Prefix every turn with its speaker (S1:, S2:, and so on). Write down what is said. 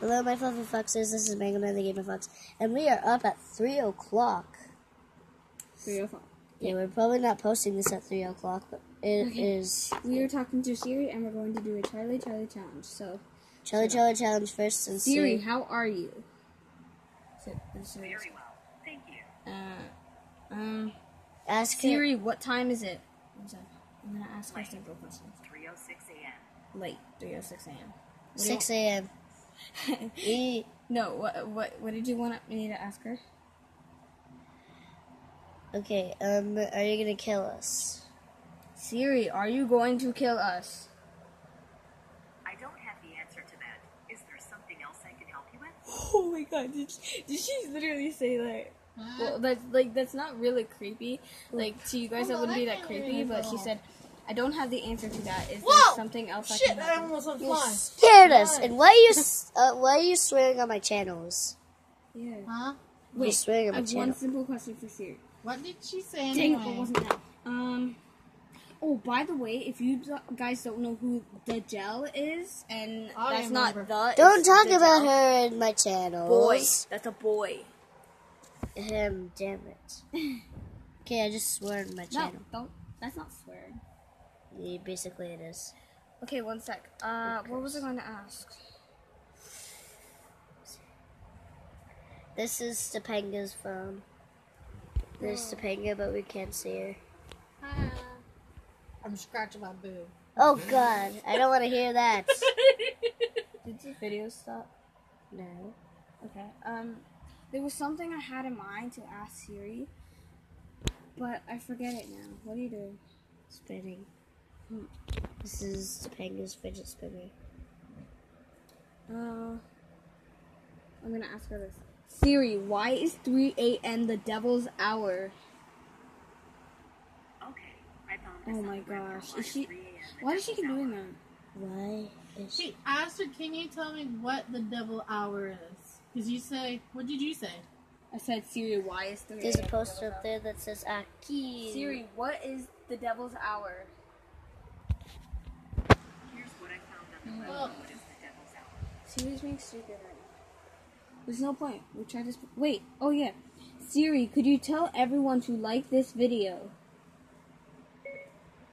S1: Hello, my fluffy foxes. This is Mega Man the Gamer Fox, and we are up at three o'clock.
S2: Three o'clock.
S1: Yeah, we're probably not posting this at three o'clock, but it
S2: Okay.
S1: is
S2: We are talking to Siri, and we're going to do a Charlie Charlie challenge. So,
S1: Chili Charlie Challenge first, and
S2: Siri,
S1: see.
S2: how are you? This is-
S3: Very well, thank you.
S2: Uh, um,
S1: Ask her.
S2: Siri, what time is it? I'm gonna ask her several questions.
S3: 3:06 a.m.
S2: Late, 3:06 a.m. What do you
S1: Six a.m.
S2: want-
S1: E.
S2: no, what, what, what did you want me to ask her?
S1: Okay. Um. Are you gonna kill us?
S2: Siri, are you going to kill us?
S3: I don't have the answer to that. Is there something else I can help you with?
S2: Oh my god, did she, did she literally say that? Well, that's like that's not really creepy. Like to you guys, that wouldn't be that creepy. But she said, "I don't have the answer to that. Is there something else I
S4: Shit,
S2: can
S4: I
S2: help you?"
S4: almost went flying.
S1: Scared us.
S4: Why?
S1: And why are you? s- Uh, why are you swearing on my channels?
S2: Yeah.
S4: Huh?
S1: You're
S2: Wait,
S1: swearing
S2: I
S1: on my
S2: have
S1: channel.
S2: one simple question for Siri.
S4: What did she say
S2: Dang
S4: anyway?
S2: what wasn't that? Um. Oh, by the way, if you guys don't know who the gel is, and
S4: I
S2: that's not the.
S1: Don't talk
S2: the
S1: about her in my channel.
S2: Boy, that's a boy.
S1: Him. Damn it. Okay, I just swore on my channel.
S2: No,
S1: channel.
S2: don't. That's not swearing.
S1: Yeah, basically, it is.
S2: Okay, one sec. Uh, what was I going to ask?
S1: This is Topanga's phone. There's Topanga, but we can't see her.
S4: Hi. I'm scratching my boob.
S1: Oh God, I don't want to hear that.
S2: Did the video stop?
S1: No.
S2: Okay. Um, there was something I had in mind to ask Siri, but I forget it now. What are you doing?
S1: Spinning. This is Topanga's fidget spinner.
S2: Uh, I'm gonna ask her this. Siri, why is 3 a.m. the devil's hour?
S3: Okay, I found this
S2: Oh my
S3: on the web
S2: gosh. Is she? Why does she keep doing that?
S1: Why is she?
S4: She asked her, can you tell me what the devil hour is? Because you say, what did you say?
S2: I said, Siri, why is 3
S1: There's a
S2: a.m. the
S1: poster up there that says Aki.
S2: Siri, what is the devil's hour?
S3: Here's what I found on the web.
S4: Look.
S3: What is the Devil's Hour?
S2: Siri's being stupid right now. There's no point. We tried this. Wait. Oh yeah. Siri, could you tell everyone to like this video?